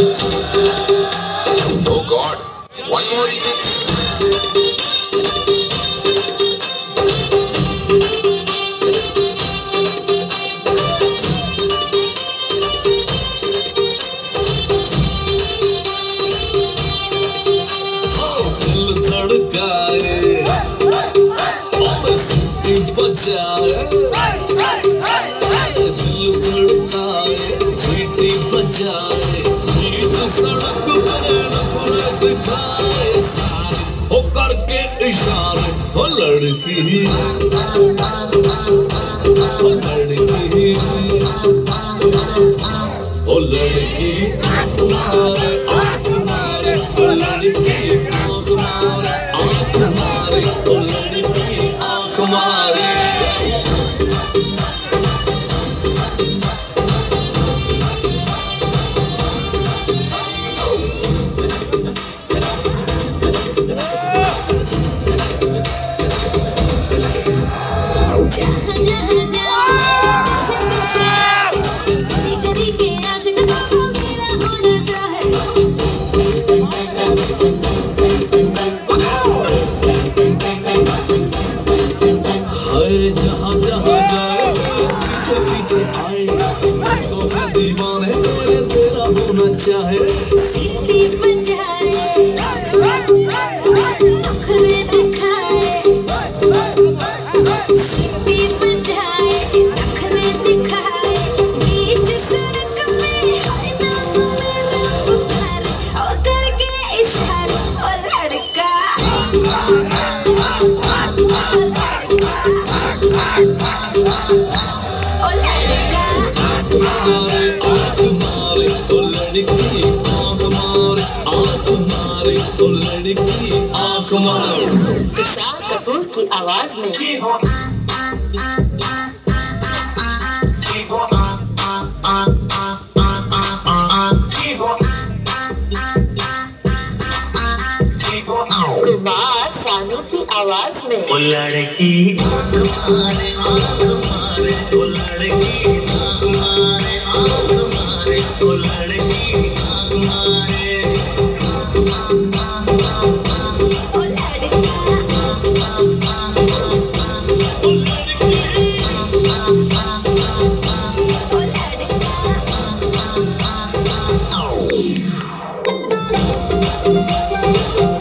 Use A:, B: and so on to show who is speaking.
A: Oh God, one more remix.
B: जाए लड़की लड़की
C: तुम्हारे आ तुम्हारे तो लड़की
B: आँख मार।
D: तुषार कपूर की आवाज़ में। कुमार सानू की आवाज़ में।
E: लड़की लड़की
C: Música